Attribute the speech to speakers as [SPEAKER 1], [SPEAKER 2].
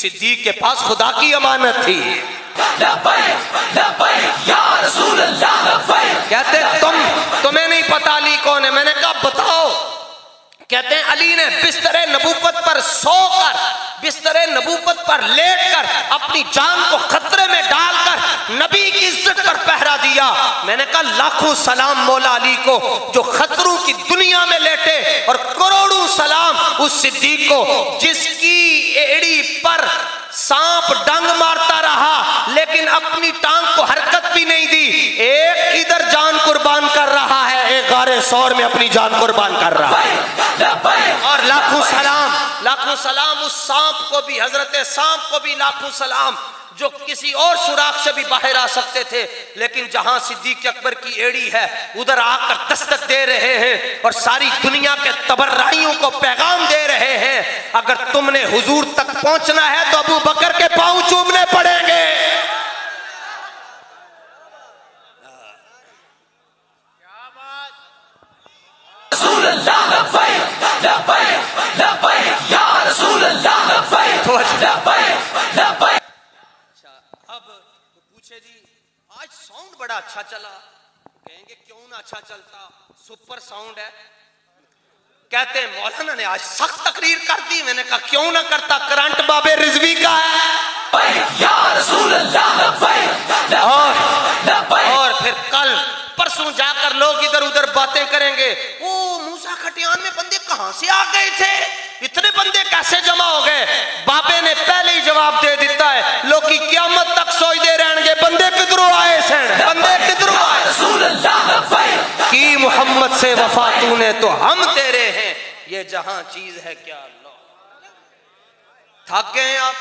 [SPEAKER 1] सिद्दीक के पास खुदा की अमानत थी। कहते तुम, तुम्हें नहीं पता अली कौन है? मैंने कहा, बताओ। कहते हैं, अली ने बिस्तर नबूपत पर सोकर, बिस्तर नबूपत पर लेटकर अपनी जान को खतरे में डालकर नबी की इज़्ज़त पर पहरा दिया। मैंने कहा, लाखों सलाम मौला अली को, जो खतरों की दुनिया में लेटे और करोड़ों सलाम उस सिद्दीक को, जिसकी एड़ी पर सांप डंग मारता रहा, लेकिन अपनी टांग को हरकत भी नहीं दी। एक इधर जान कुर्बान कर रहा है, एक गारे सौर में अपनी जान कुर्बान कर रहा है। और लाखों सलाम लाखों सलाम उस सांप को भी, हज़रत सांप को भी, लाखों सलाम। जो किसी और सुराख से भी बाहर आ सकते थे, लेकिन जहाँ सिद्दीक अकबर की एड़ी है, उधर आकर दस्तक दे रहे हैं और सारी दुनिया के तबर्राइयों को पैगाम दे रहे हैं, अगर तुमने हुजूर तक पहुँचना है तो अबू बकर के पाँव चूमने पड़ेंगे अच्छा अब तो पूछे जी, आज साउंड बड़ा अच्छा चला। कहेंगे, क्यों ना अच्छा चलता? सुपर साउंड है। कहते हैं, मौलाना ने आज सख्त तकरीर कर दी। मैंने कहा, क्यों ना करता? करंट बाबे रिजवी का है। और और फिर कल परसों जाकर लोग इधर उधर बातें करेंगे। ओ, मूसा खटियान में बंदे कहाँ से आ गए थे? इतने बंदे कैसे जमा हो गए? से वफा तूने तो हम तेरे हैं। ये जहाँ चीज़ है क्या? अल्लाह। थक गए आप?